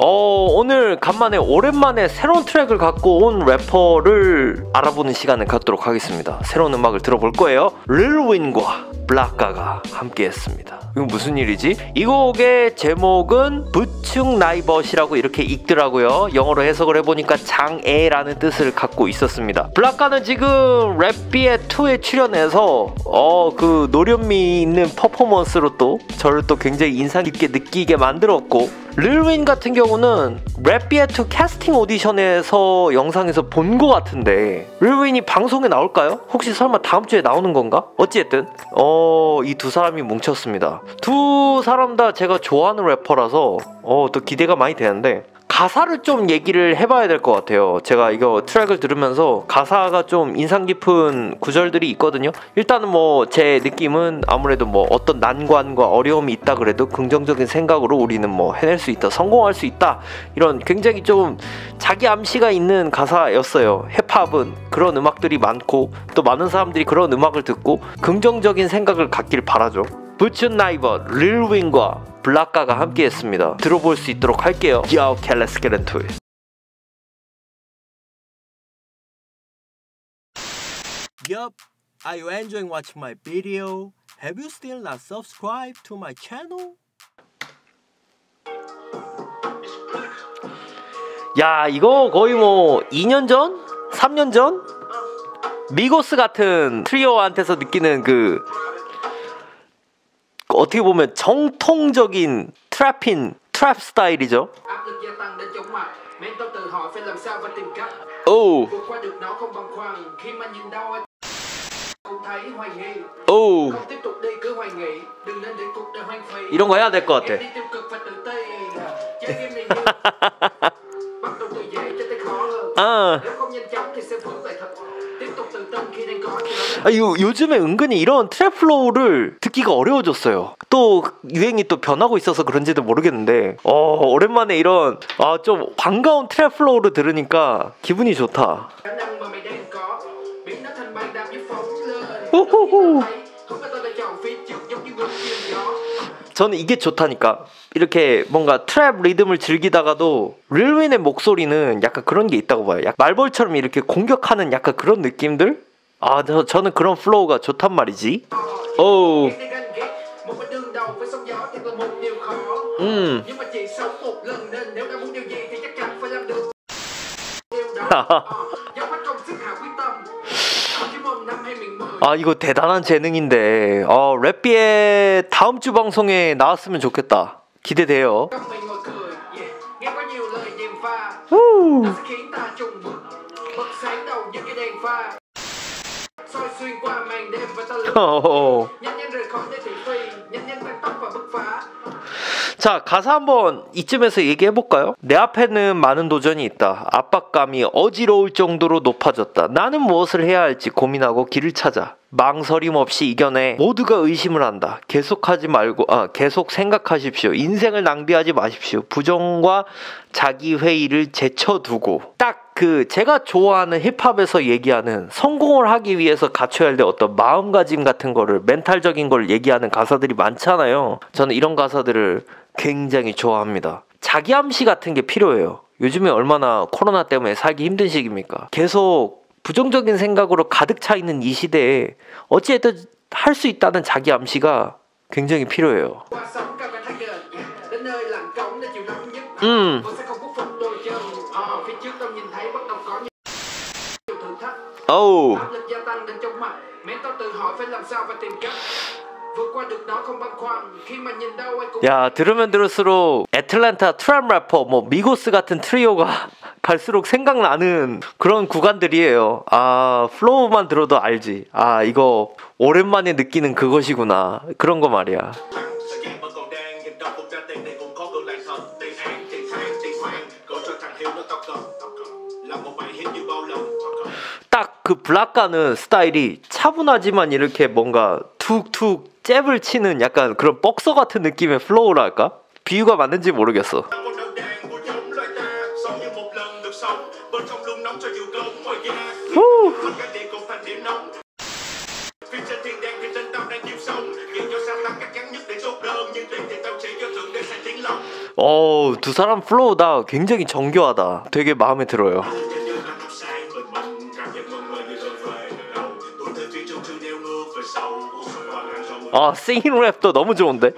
어, 오늘 간만에 오랜만에 새로운 트랙을 갖고 온 래퍼를 알아보는 시간을 갖도록 하겠습니다. 새로운 음악을 들어볼 거예요. 릴윈과 블락가가 함께 했습니다. 이건 무슨 일이지? 이 곡의 제목은 부충 나이벗이라고 이렇게 읽더라고요. 영어로 해석을 해보니까 장애라는 뜻을 갖고 있었습니다. 블락가는 지금 랩비의 2에 출연해서 어, 그 노련미 있는 퍼포먼스로 또 저를 또 굉장히 인상 깊게 느끼게 만들었고 릴윈 같은 경우 는 랩비엣 캐스팅 오디션에서 영상에서 본 것 같은데 릴윈이 방송에 나올까요? 혹시 설마 다음 주에 나오는 건가? 어찌됐든 어, 이 두 사람이 뭉쳤습니다. 두 사람 다 제가 좋아하는 래퍼라서 어, 또 기대가 많이 되는데 가사를 좀 얘기를 해봐야 될 것 같아요. 제가 이거 트랙을 들으면서 가사가 좀 인상 깊은 구절들이 있거든요. 일단은 뭐 제 느낌은 아무래도 뭐 어떤 난관과 어려움이 있다 그래도 긍정적인 생각으로 우리는 뭐 해낼 수 있다, 성공할 수 있다 이런 굉장히 좀 자기 암시가 있는 가사였어요. 힙합은 그런 음악들이 많고 또 많은 사람들이 그런 음악을 듣고 긍정적인 생각을 갖길 바라죠. 부츠 나이버, 릴윈과 블락가가 함께했습니다. 들어볼 수 있도록 할게요. Yo, okay, let's get into it. Yup, are you enjoying watching my video? Have you still not subscribed to my channel? 야, 이거 거의 뭐 2년 전? 3년 전? 미고스 같은 트리오한테서 느끼는 그 어떻게 보면 정통적인 트랩인 트랩 스타일이죠. 오, 오. 이런 거 해야 될 것 같아. 아, 아, 요, 요즘에 은근히 이런 trap flow를 듣기가 어려워졌어요. 또 유행이 또 변하고 있어서 그런지도 모르겠는데, 어, 오랜만에 이런 아, 좀 반가운 trap flow를 들으니까 기분이 좋다. gió 저는 이게 좋다니까. 이렇게 뭔가 trap 리듬을 즐기다가도 릴윈의 목소리는 약간 그런 게 있다고 봐요. 약 말벌처럼 이렇게 공격하는 약간 그런 느낌들? 아, 저, 저는 그런 flow가 좋단 말이지. 오, 음. 아, 이거 대단한 재능인데, 어, 랩비의 다음 주 방송에 나왔으면 좋겠다. 기대돼요. soi xuyên qua màn đêm và ta lướt 어. nhanh nhanh rời khỏi nơi thị phi nhanh nhanh tăng tốc và bứt phá 자, 가사 한번 이쯤에서 얘기해 볼까요? 내 앞에는 많은 도전이 있다. 압박감이 어지러울 정도로 높아졌다. 나는 무엇을 해야 할지 고민하고 길을 찾아. 망설임 없이 이겨내. 모두가 의심을 한다. 계속하지 말고, 아, 계속 생각하십시오. 인생을 낭비하지 마십시오. 부정과 자기 회의를 제쳐두고. 딱 그 제가 좋아하는 힙합에서 얘기하는 성공을 하기 위해서 갖춰야 될 어떤 마음가짐 같은 거를 멘탈적인 걸 얘기하는 가사들이 많잖아요. 저는 이런 가사들을 굉장히 좋아합니다. 자기 암시 같은 게 필요해요. 요즘에 얼마나 코로나 때문에 살기 힘든 시기입니까? 계속 부정적인 생각으로 가득 차 있는 이 시대에 어찌됐든 할수 있다는 자기 암시가 굉장히 필요해요. 음, 어우, 야 들으면 들을수록 애틀랜타 trap 래퍼 뭐 Migos 같은 트리오가 갈수록 생각나는 그런 구간들이에요. 아, flow만 들어도 알지. 아, 이거 오랜만에 느끼는 그것이구나. 그런 거 말이야. 딱 그 Blacka는 스타일이 차분하지만 이렇게 뭔가 툭툭 잽을 치는 약간 그런 복서 같은 느낌의 flow랄까? 비유가 맞는지 모르겠어. 어, 두 사람 flow 다 굉장히 정교하다. 되게 마음에 들어요. 아, 싱잉 랩도 너무 좋은데?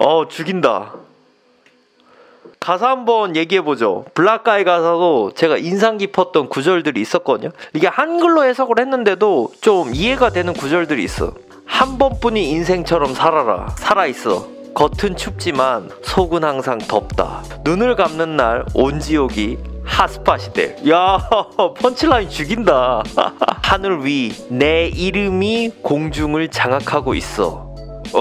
어, 죽인다. 가사 한번 얘기해 보죠. 블락가의 가사도 제가 인상 깊었던 구절들이 있었거든요. 이게 한글로 해석을 했는데도 좀 이해가 되는 구절들이 있어. 한 번뿐이 인생처럼 살아라. 살아 있어. 겉은 춥지만 속은 항상 덥다. 눈을 감는 날 온 지옥이 핫스팟이 돼. 야, 펀치라인 죽인다. 하늘 위 내 이름이 공중을 장악하고 있어. 오,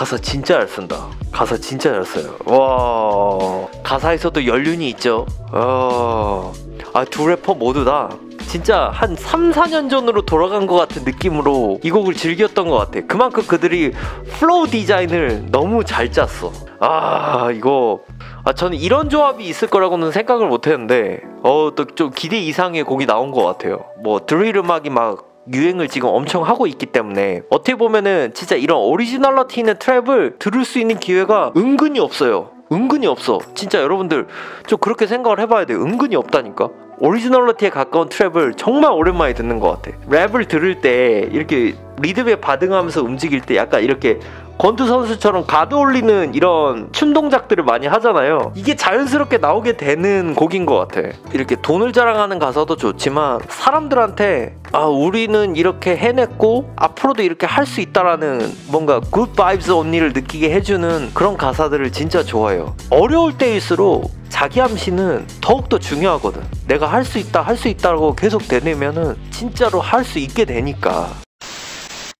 가사 진짜 잘 쓴다. 가사 진짜 잘 써요. 와, 가사에서도 연륜이 있죠. 어, 아, 두 래퍼 모두 다 진짜 한 3, 4년 전으로 돌아간 것 같은 느낌으로 이 곡을 즐겼던 것 같아. 그만큼 그들이 flow 디자인을 너무 잘 짰어. 아, 이거. 아, 저는 이런 조합이 있을 거라고는 생각을 못 했는데, 어, 또 좀 기대 이상의 곡이 나온 것 같아요. 뭐, 드릴 음악이 막 유행을 지금 엄청 하고 있기 때문에 어떻게 보면은 진짜 이런 originality 있는 trap을 들을 수 있는 기회가 은근히 없어요. 은근히 없어. 진짜 여러분들 좀 그렇게 생각을 해봐야 돼. 은근히 없다니까. originality에 가까운 trap을 정말 오랜만에 듣는 것 같아. 랩을 들을 때 이렇게 리듬에 반응하면서 움직일 때 약간 이렇게 권투 선수처럼 가드 올리는 이런 춤 동작들을 많이 하잖아요. 이게 자연스럽게 나오게 되는 곡인 것 같아. 이렇게 돈을 자랑하는 가사도 좋지만 사람들한테 아 우리는 이렇게 해냈고 앞으로도 이렇게 할 수 있다라는 뭔가 good vibes only를 느끼게 해주는 그런 가사들을 진짜 좋아해요. 어려울 때일수록 자기 암시는 더욱더 중요하거든. 내가 할 수 있다, 할 수 있다고 계속 되뇌면은 진짜로 할 수 있게 되니까.